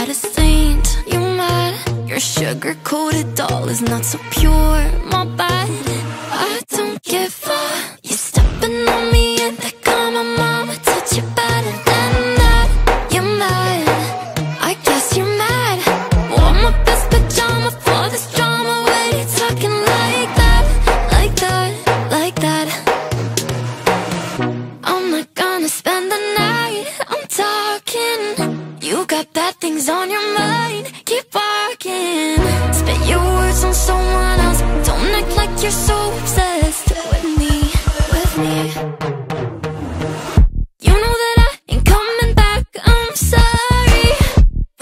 not a saint, you're mad. Your sugar-coated doll is not so pure, my bad. I don't give a You got bad things on your mind. Keep walking. Spit your words on someone else. Don't act like you're so obsessed with me, with me. You know that I ain't coming back. I'm sorry.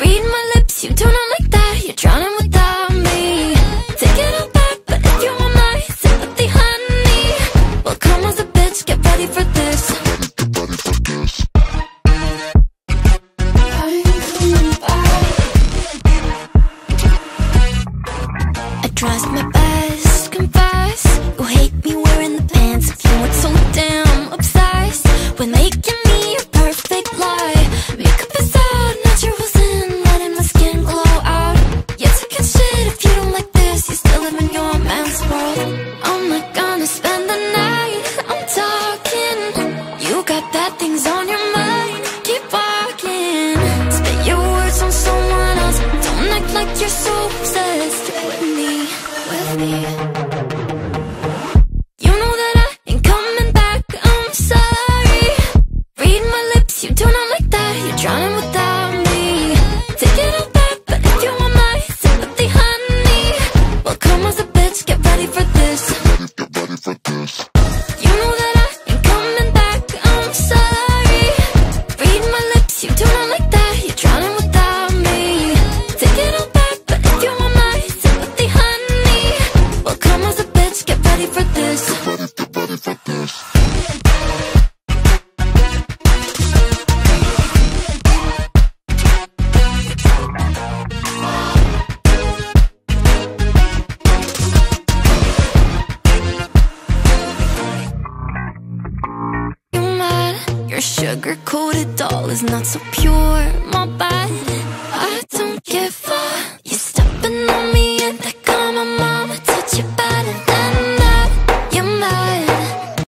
Read my lips, you do not like that. You're drowning without me. Take it all back, but if you want my sympathy, honey, well, come as a bitch. Get ready for this. Best, confess You hate me wearing the pants If you weren't so damn obsessed. With making me your perfect lie Makeup is out, naturals in Letting my skin glow out. You're talking shit if you don't like this. You still live in your man's world. I'm not gonna spend the night I'm talking. You got bad things on your mind this. You're mad. Your sugar coated doll is not so pure, my bad. I don't give.